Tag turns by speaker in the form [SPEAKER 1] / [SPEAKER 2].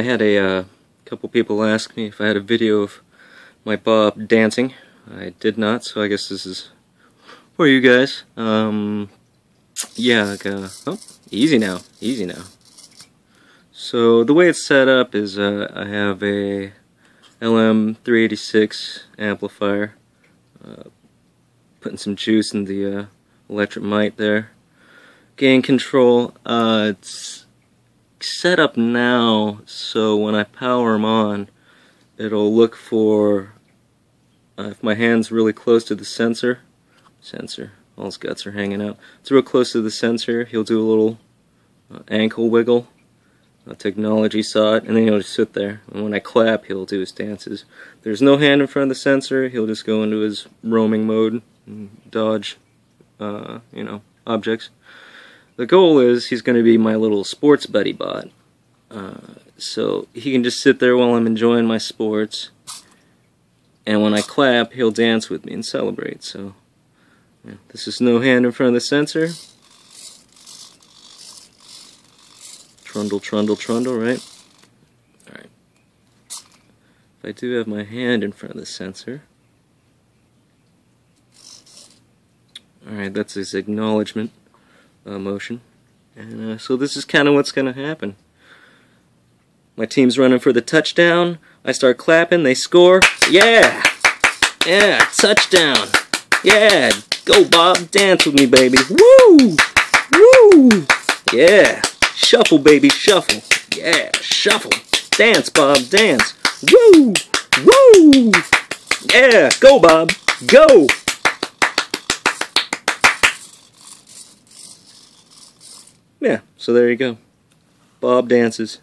[SPEAKER 1] I had a uh, couple people ask me if I had a video of my Bob dancing. I did not, so I guess this is for you guys. Um, yeah, like, uh, oh, easy now, easy now. So the way it's set up is uh, I have a LM386 amplifier, uh, putting some juice in the uh, electret mic there. Gain control, uh, it's set up now so when I power them on, it'll look for uh, if my hand's really close to the sensor. Sensor, all his guts are hanging out. It's real close to the sensor. He'll do a little uh, ankle wiggle. Technology saw it, and then he'll just sit there. And when I clap, he'll do his dances. There's no hand in front of the sensor. He'll just go into his roaming mode and dodge, uh, you know, objects. The goal is he's going to be my little sports buddy bot. Uh, so he can just sit there while I'm enjoying my sports. And when I clap, he'll dance with me and celebrate. So yeah, this is no hand in front of the sensor. Trundle, trundle, trundle, right? Alright. If I do have my hand in front of the sensor. Alright, that's his acknowledgement uh, motion. And uh, so this is kind of what's going to happen. My team's running for the touchdown. I start clapping. They score. Yeah! Yeah! Touchdown! Yeah! Go, Bob. Dance with me, baby. Woo! Woo! Yeah! Shuffle, baby, shuffle. Yeah! Shuffle. Dance, Bob. Dance. Woo! Woo! Yeah! Go, Bob. Go! Yeah, so there you go. Bob dances.